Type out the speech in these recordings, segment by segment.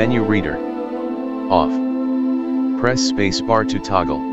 Menu reader. Off. Press space bar to toggle.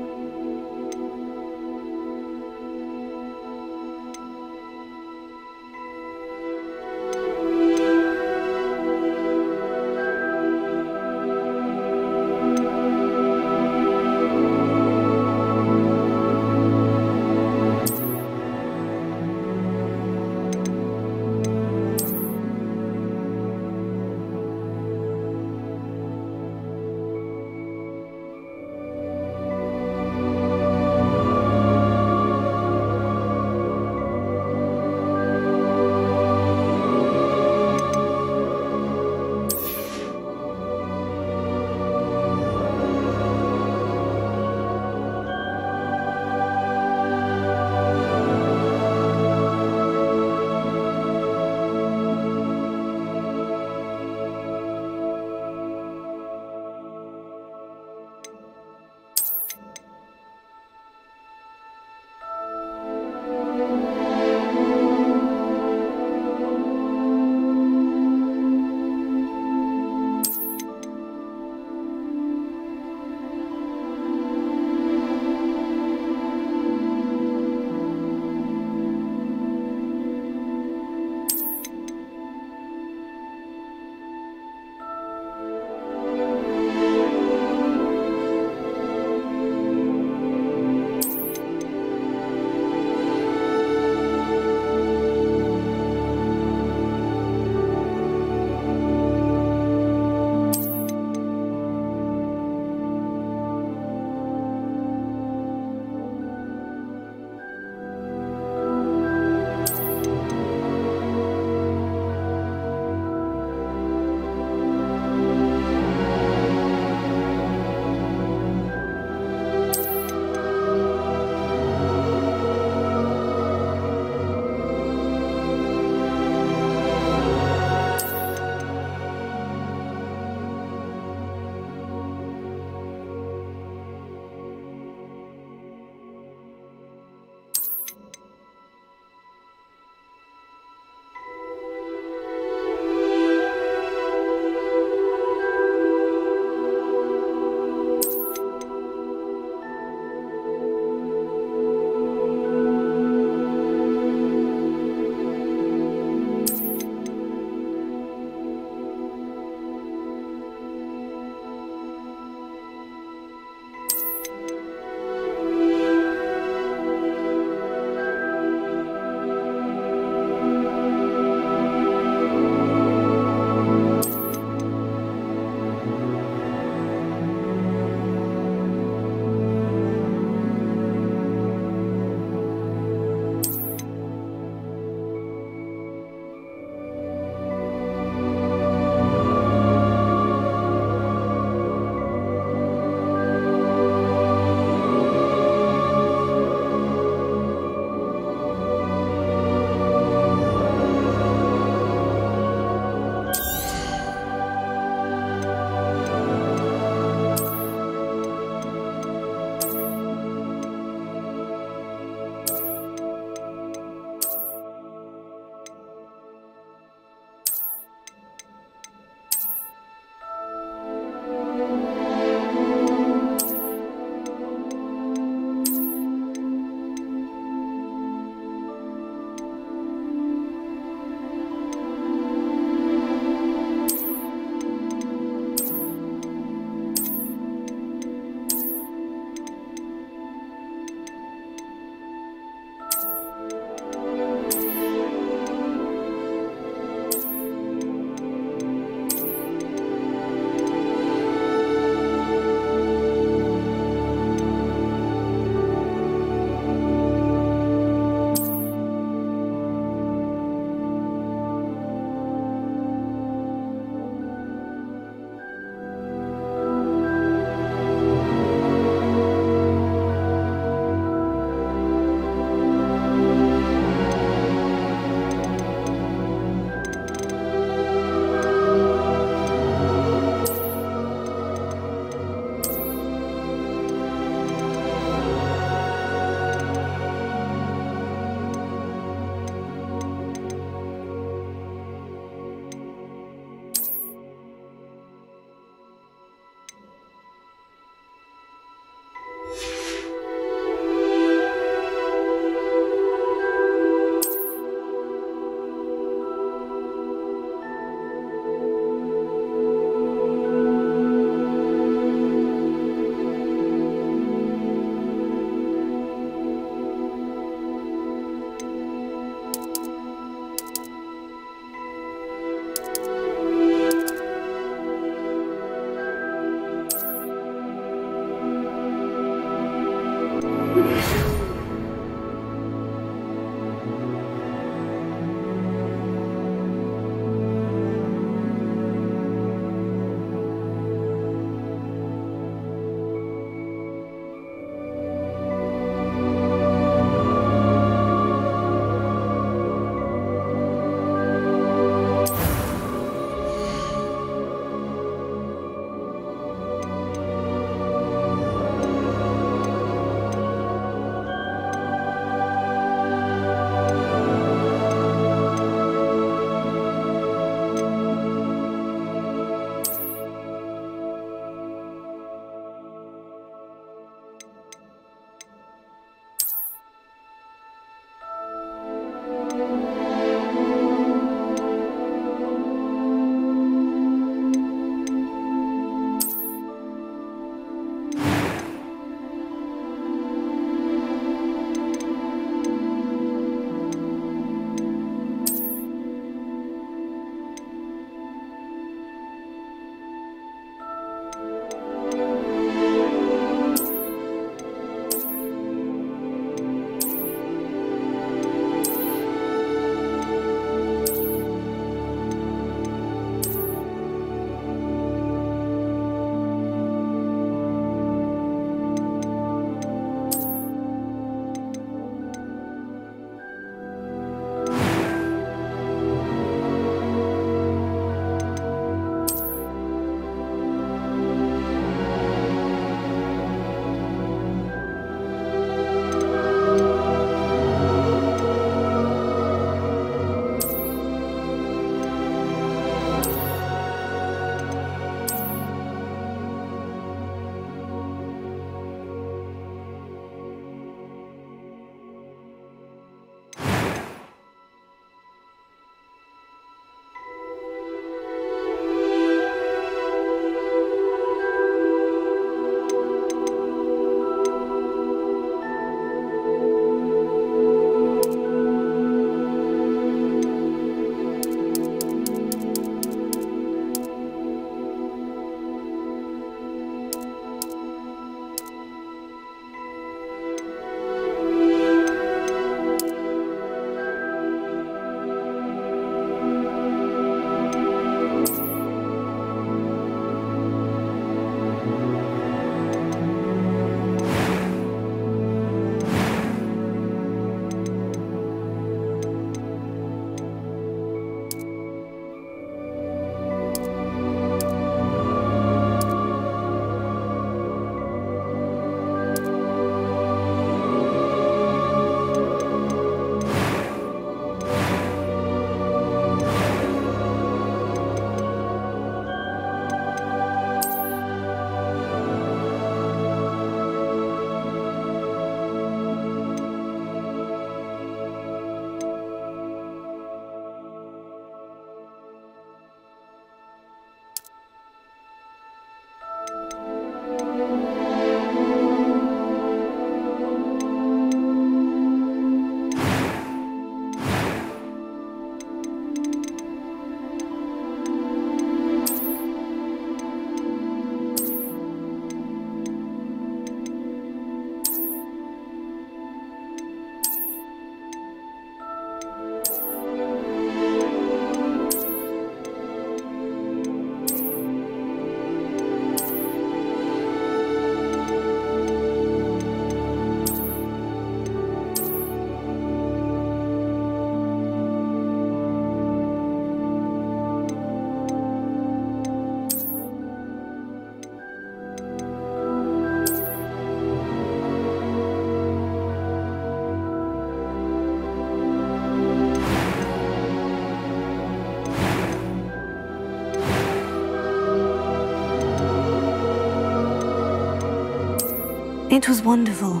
It was wonderful.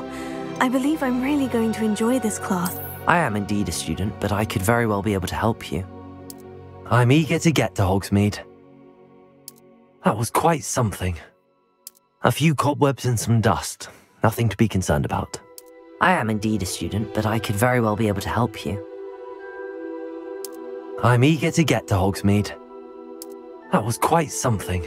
I believe I'm really going to enjoy this class. I am indeed a student, but I could very well be able to help you. I'm eager to get to Hogsmeade. That was quite something. A few cobwebs and some dust. Nothing to be concerned about. I am indeed a student, but I could very well be able to help you. I'm eager to get to Hogsmeade. That was quite something.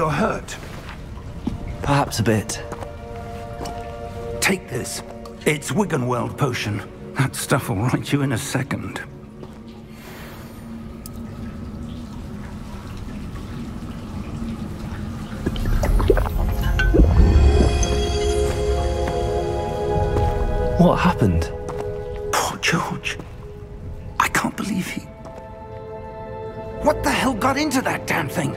You're hurt. Perhaps a bit. Take this. It's Wiggenweld potion. That stuff will right you in a second. What happened? Poor George. I can't believe he... What the hell got into that damn thing?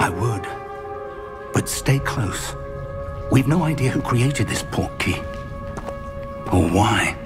I would. But stay close. We've no idea who created this port key. Or why.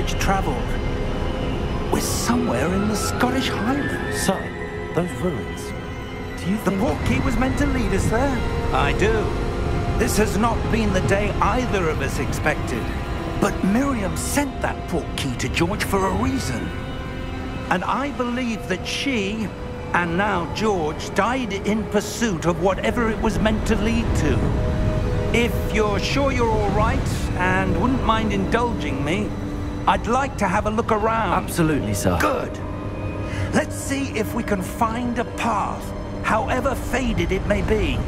Carriage travelled. We're somewhere in the Scottish Highlands. So, those ruins. Do you The think... portkey was meant to lead us there? I do. This has not been the day either of us expected. But Miriam sent that port key to George for a reason. And I believe that she, and now George, died in pursuit of whatever it was meant to lead to. If you're sure you're all right and wouldn't mind indulging me, I'd like to have a look around. Absolutely, sir. Good. Let's see if we can find a path, however faded it may be.